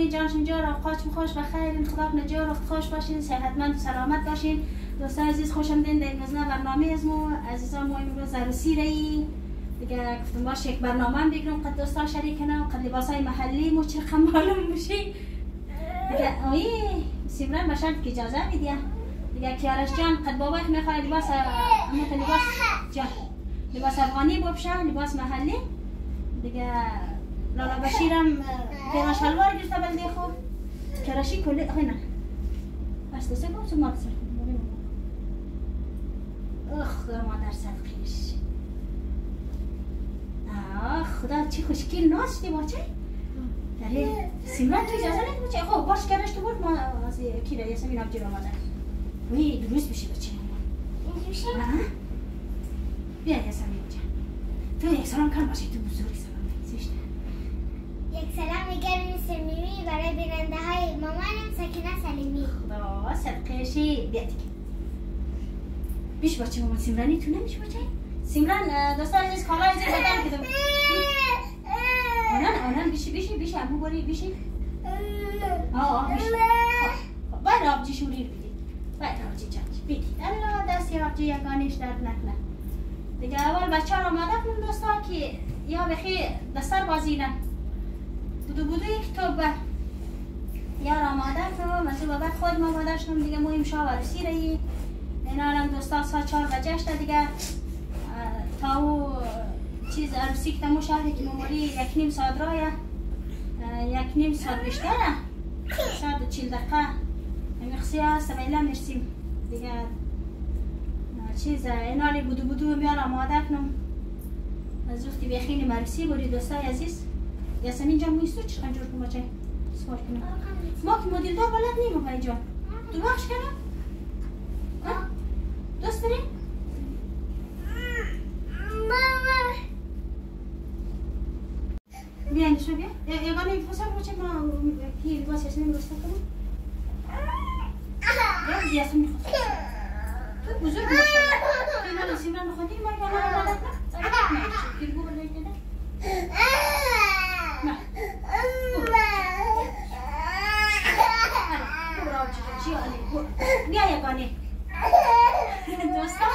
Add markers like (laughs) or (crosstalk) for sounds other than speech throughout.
سلام دوستای عزیز چطور خوبی جانش اینجا اوقاتتون خوش و خیر. خدا نجار خوش باشین. صحتمند و سلامت باشین. دوستای عزیز خوش آمدین در مزنه برنامه از مو عزیزان ما امروز عروسی رایی دیگه گفتم باشه یک برنامه بگیرم. قد دوستا شریک کنم. قد لباس های محلی مو چرخ معلوم میشی دیگه اوی سیمران باشن که اجازه میدیا دیگه کیارش جان قد بابا می‌خواد لباس امت لباس جان لباس افغانی بپشه لباس محلی. دیگه لالا بشیرم پیغا شلوار گرفته بلده خوب کرشی کلی خینا بس دسته با تو مال سر اخ مادر صدقیش آه خدا چی خوشگل ناس دی باچه دلی سیمران تو اجازه نید باچه خب باش کرش تو بود ما از کی را یسمین آبجی را مادر وی درست بشی بچه بیا یسمین جان تو یک سلام کن باشی تو بزرگ سلام گرم صمیمی برای بیننده های مامانم سکینه سلیمی. خدا صدقشی بیا دیگه بیش بچه مامان. سیمرانی تو نمیش بچه سیمران دوستا عزیز کالا عزیز بدن کدوم آنان آنان. بیشی بیشی بیشی. امو باری بیشی. آه آه بیشی. خب باید آبجی شوری رو بیدی. باید آبجی چند بیدی. الله دستی آبجی یکانش درد نکنه. دیگه اول بچه ها آماده کنم دوستا که یا بخی دستر بازی نه. بودو بودو یک توبه یار آماده کنم از بعد خود ما آماده شدم دیگه. مهم شا ورسی رایی اینا دوستا سا چار بجه شده دیگه. تا او چیز عروسی که تمو شهری که مموری یک نیم ساعت رایه. یک نیم ساعت بیشتره. ساعت و چیل دقیقه مخصی هست ویلا مرسیم دیگه چیز اینا بودو بودو میان آماده کنم. از وقتی بخینی مرسی بوری دوستای عزیز. یاسمین جان مویستو چی جور کنم بچه؟ سوال کنم. ما که مدل دار بلد نیم های جان تو بخش کنم دوست داریم ماما بیا اینجا بیا. یگانه فسر بچه ما کی لباس یاسمین رسته کنم یاسمین خود. تو بزرگ ماشالله تو من سیمران خودی ما یگانه بلد نه گیرگو بلد نه بیا یگانه دوستا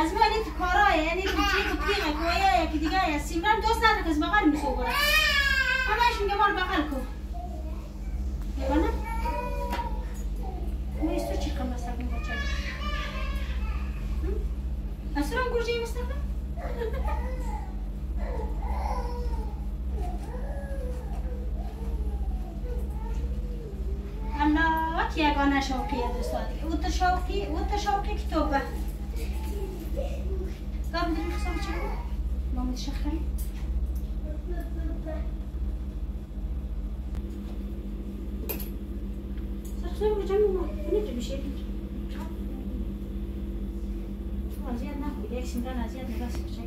از ما این کارا یعنی تو پیغه کویا یکی دیگه یا سیمران دوست نداره که از بغل میسو برد همش میگه مال بغل کو یگانه میستو چی کم بسر کن بچه. اصلا گرجه مستقیم الله که یگانه شوقیه دوستا دیگه او تا شوقی او تا شوقی کتابه. قبل داری خسام چه بود؟ ما متشخری سرخصام رو جمع ما نجا بشه اذیت نکن یک سیمران اذیت نباس بچه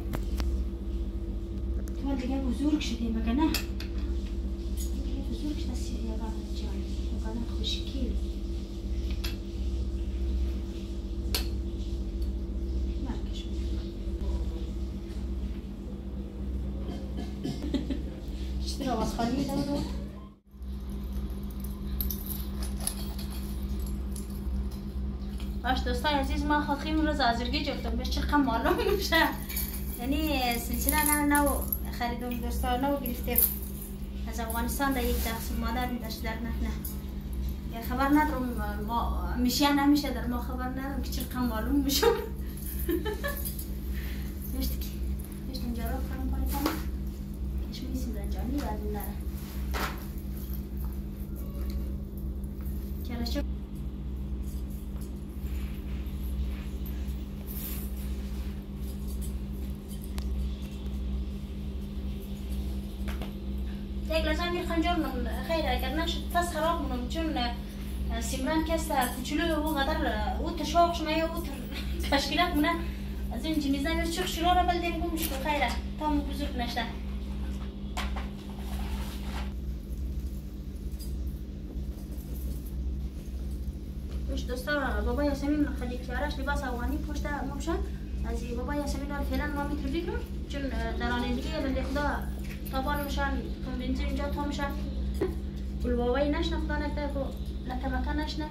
تو دیگه بزرگ شدی مگه نه؟ بزرگ شده سیری دوستای عزیز ما خود خیلی روز آزرگی جفتم. بهش چقدر معلوم میشه یعنی سلسله نه نو خریدم دوستا نو گرفتیم. از افغانستان در یک تقسیم مادر میداشت در نکنه یا خبر ندارم. ما میشه نمیشه در ما خبر ندارم که چقدر معلوم میشم. (laughs) بشت کی؟ بشت اینجا رو کنم کنی کنم. کش میسیم در جانی و از این نره جان خیر اگر نشد پس خراب مونم چون سیمران کس کوچولو او قدر او شما یا او تشکیلات مونه از این میرد چخ شلو را بلده بگو مشکل خیره تا مو بزرگ نشته باش دوستا بابا یاسمین خیلی کیارش لباس افغانی پشت مبشن از بابا یاسمین فعلا ما میتر بگم چون در آن دیگه خدا تابان میشن کندنزی اینجا تا میشن الواوی نشنه خدا کو لطمکه نشنه.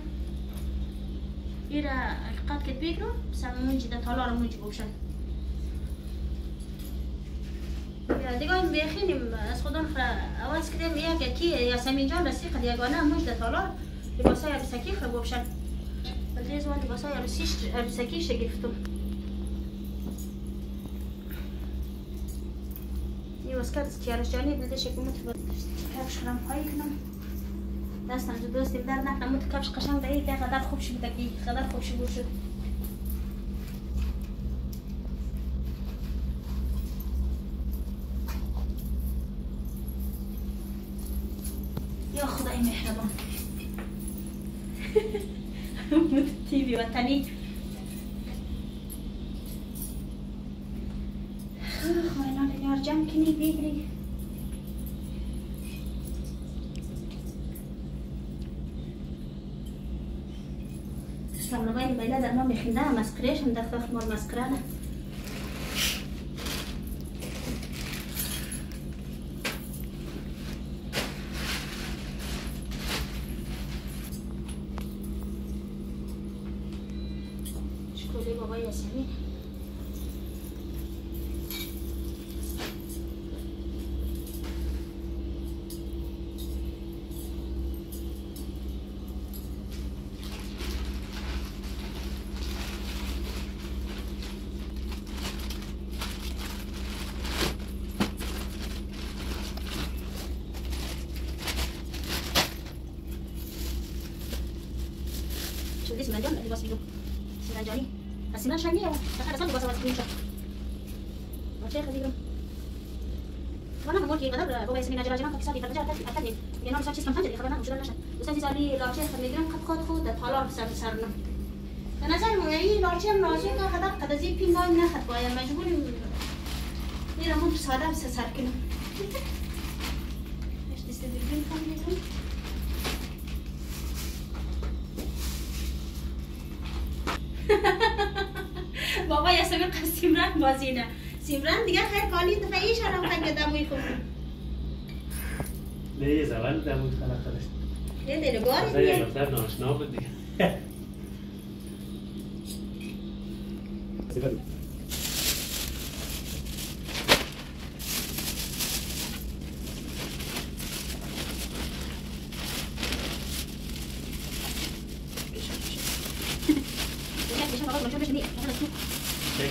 ایره قد کت بگیرم سم منجی ده تالار منجی بوشن دیگه بیخینیم از خرا عوض کردیم. یک کی یا سمین جان رسی قد یگانه منج ده تالار لباسای عروسکی خرا بوشن بلدیز وان لباسای عروسکیش گرفتم یه واسکت از کیارش جانی بلده شکمت کفش خرم پایی کنم. دستم جو دوستیم در نکنم. مت کفش قشنگ دهی که قدر خوب شد که قدر خوب شد شد. یا خدای مهربان. (laughs) تیوی وطنی. مرجان كني بيبري استمروا بين بلاد أمامي خدامة ماسكريش ندخل مور مسكرانة بس بيجو سمنجاني السمنجان شانية دخل أصلي بس بس بيجو ما شيء خديهم وانا خميجرام خد خد خد تطلع سر سرنا زي بين سر قد سیمران بازینه سیمران دیگه خیر کالی دفعی شرم خنگ دموی خوب نه یه زبان دمون خلق داشت یه باری مثلا یه دیگه. مطلب ناشنا بود دیگه. (laughs)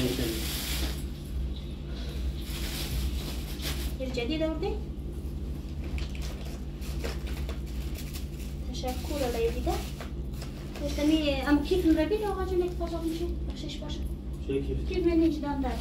یعنی چند الجديدة وردي تشكر على يديدا تمي ام كيف نربي لو غاجي نك باشا مشي بخشش باشا چه کیف كيف مني جدان دار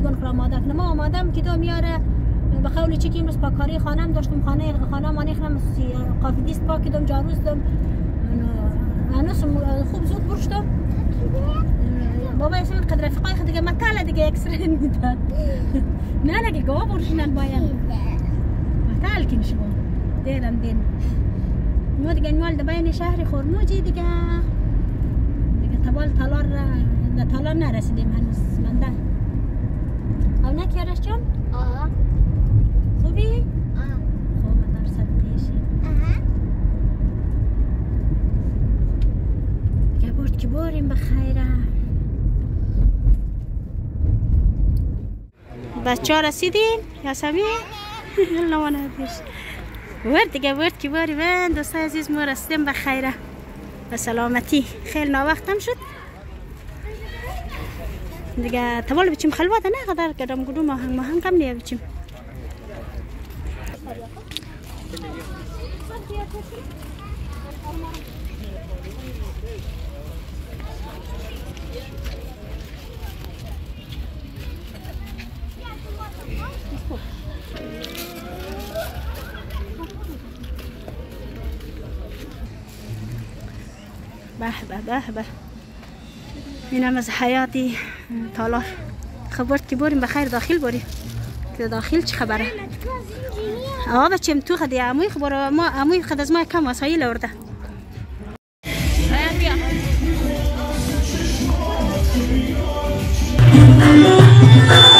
خدا انش خودگان خرا ماده کنه ما آمادم که دو میاره. به قول چی که امروز پاکاری خانم داشتم خانه خانه مانی قافی دیست پاک کدم جاروز دم. هنوز خوب زود برشتم بابا اسم قدر رفقای خود دیگه مطال دیگه اکسره می‌داد نه نگه گواه برشنن باید مطال کنش با دیرم دین ما دیگه نوال دبین شهر خورموجی دیگه. تبال تالار تالار نرسیدیم هنوز. منده نه کیارش جان؟ آه خوبی؟ آه خوب در سر پیشی دیگه برد که بریم بخیره بچه ها رسیدیم یا سمی؟ نوانه پیش ورد دیگه ورد که باری بند دوستای عزیز ما رسیدیم بخیره به سلامتی خیلی ناوقتم شد دقا تولى بتشم خلوات أنا اینم از حیاتی تالار خبرت که بریم بخیر داخل بریم که داخل چه خبره؟ آه بچیم تو خدی. اموی خبر ما اموی خد از ما کم وسایل ورده چشمان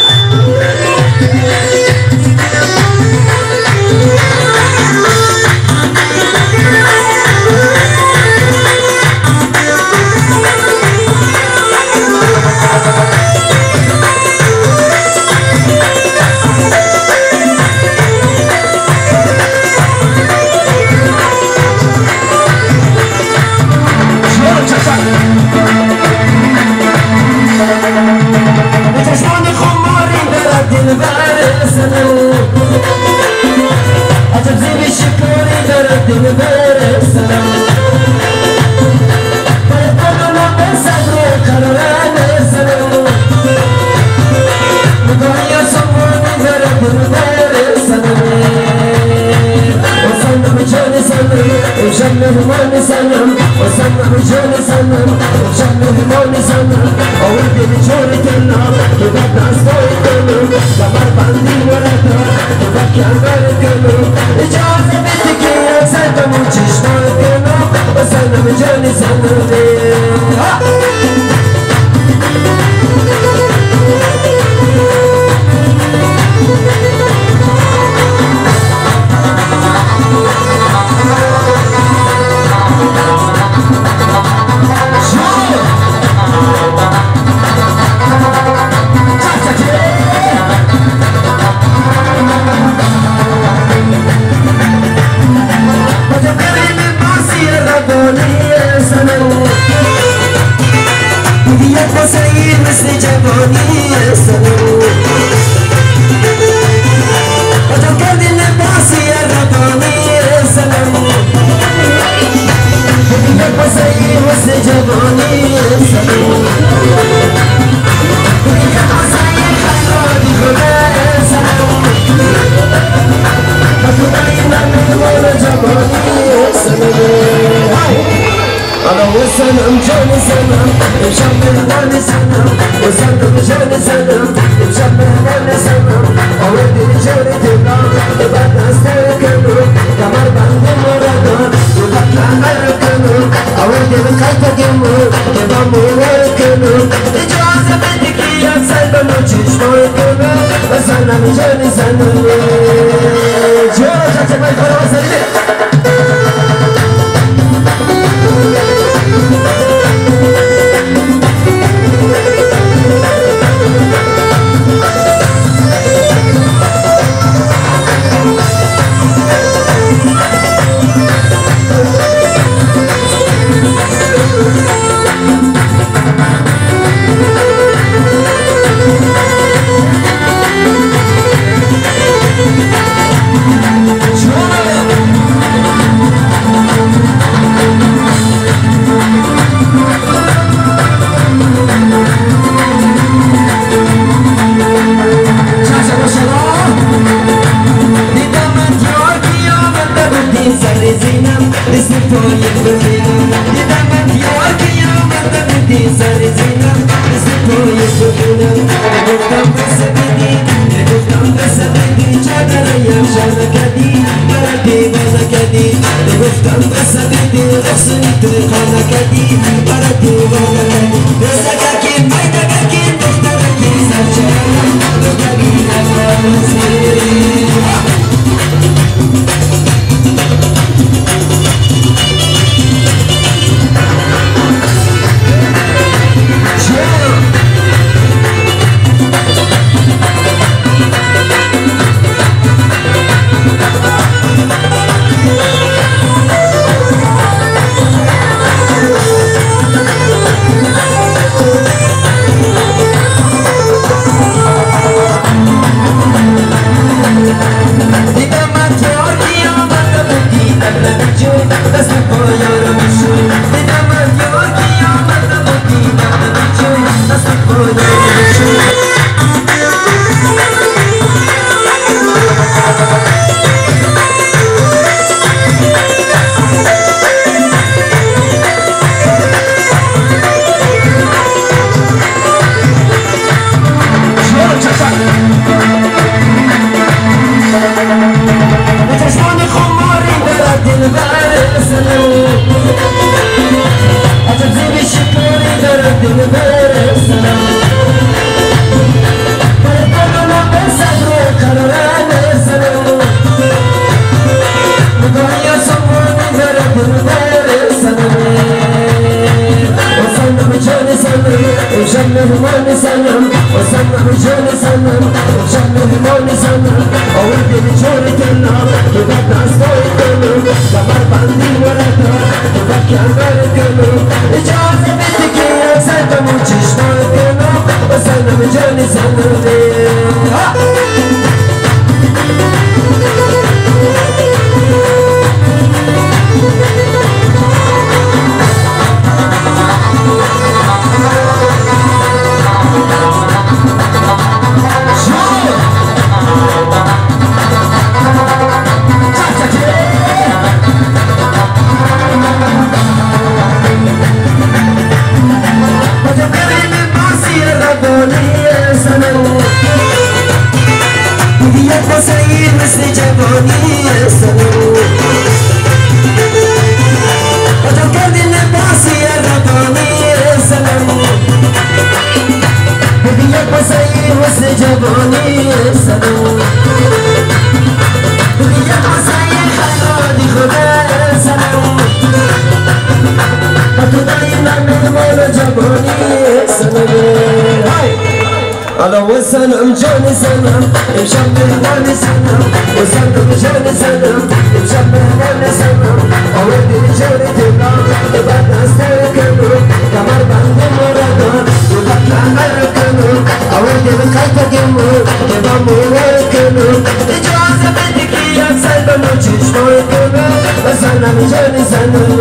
على وسن مجان سنم مشبه وان سنم وسن مجان سنم مشبه وان سنم أولي جاري تبرام يبقى استركنم كمر بند مرادان يبقى أركنم أولي بخيطة جمر يبقى مركنم إجازة بدك يا سلبا نجيش مركنم وسن مجان سنم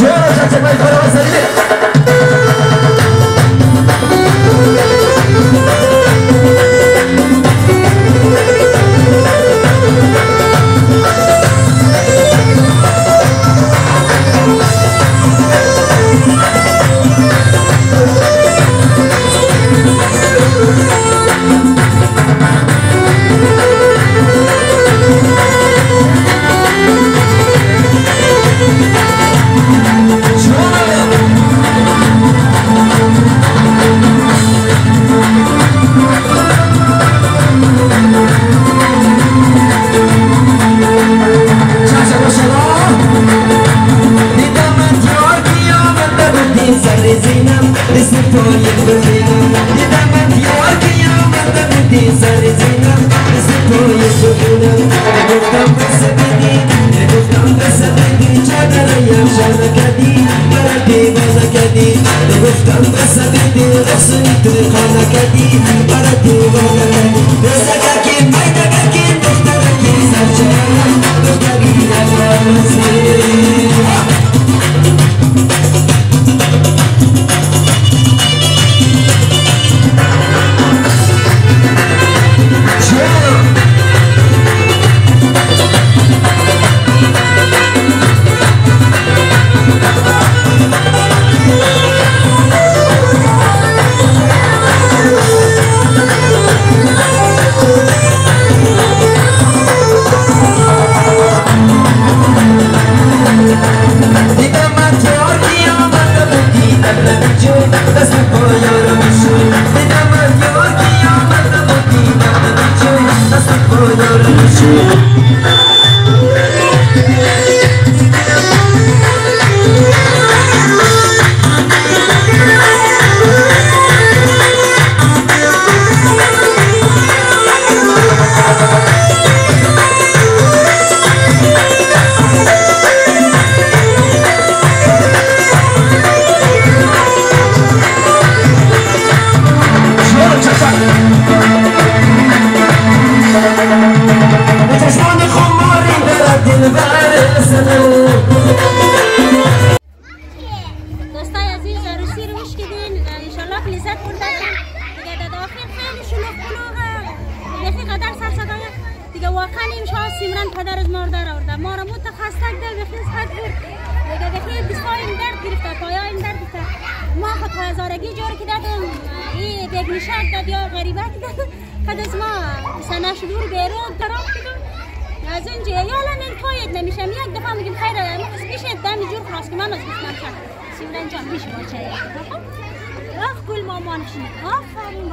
جارة تبقى وسن Thank you.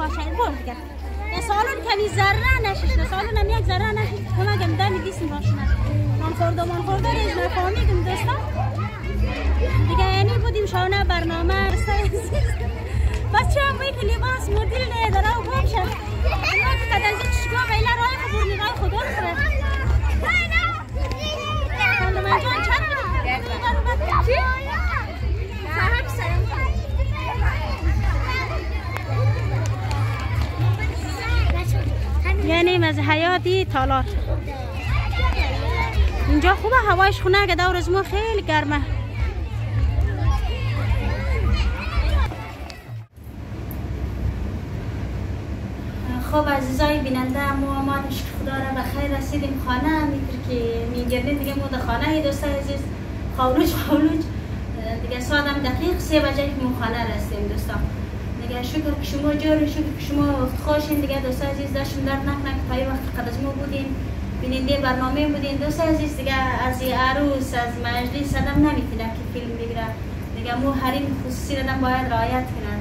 باشه برو دیگه. نه سالون کمی ذره نشیش نه سالون هم یک ذره نشیش کمه گم دمی دیسم باشه من خورده من خورده ریز نفهمیدم دوستا. دیگه یعنی بودیم شانه برنامه بچه هم باید لباس مدل نداره و بامشه اینا که قد از چشگاه ویله رای خبرنی رای خدا رو خره من جان چند یعنی از حیاتی تالار اینجا خوبه هوایش خونه که دور از ما خیلی گرمه. خب عزیزای بیننده ما ما خدا را به خیر رسیدیم. خانه میتر که میگرده دیگه ما خانه ای دوست عزیز. خولوچ خولوچ دیگه ساعت هم دقیق سه بجه که ما خانه رسیدیم دوستان. دیگه شکر که شما جور شکر که شما خوشین دیگه دوست عزیز داشتم درد نکنه که پای وقت قد ما بودیم بیننده برنامه بودین دوست عزیز دیگه از عروس از مجلس آدم نمی‌تونه که فیلم بگیره دیگه مو حریم خصوصی آدم باید رعایت کنن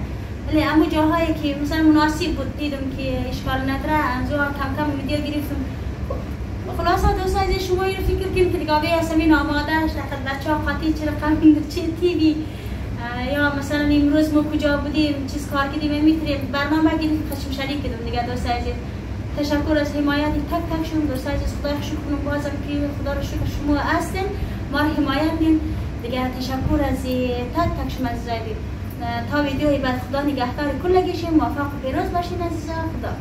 ولی اما جاهایی که مثلا مناسب بود دیدم که اشکال نداره انجا کم کم ویدیو گرفتم خلاصا دوست عزیز شما رو فکر کنیم که دیگه اسمین آماده شد بچه ها قاطی چه رقم چه تیوی یا مثلا امروز ما کجا بودیم چیز کار کردیم می‌تونیم. برنامه گیریم خشم شریک کردم. دیگه دوست عزیز تشکر از حمایت. تک تک شما دوست عزیز خدا رو شکر کنم. بازم که خدا رو شکر شما هستین. ما رو حمایت دین دیگه تشکر از تک تک شما عزیزای. تا ویدیوی بعد خدا نگهدار. کل گیشیم موفق و پیروز باشین عزیزا. خدا